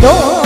No.